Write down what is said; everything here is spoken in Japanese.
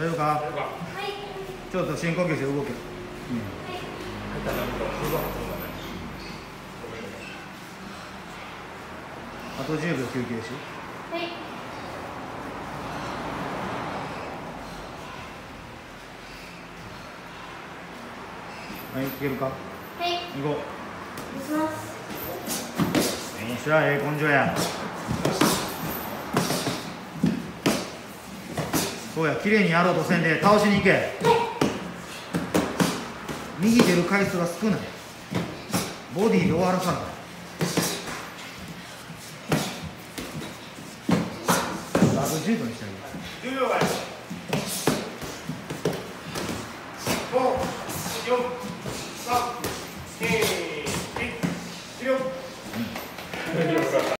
るか？はい。ちょっと深呼吸して動け、うん、あと10秒休憩しはい。はいいけるか？はい。行こお願いします。うよっしゃええ根性やそうや綺麗にやろうとせんで倒しに行け。右出る回数が少ない。ボディで終わらさない。あと10分にしてあげる10秒前5 4 3 2 1終了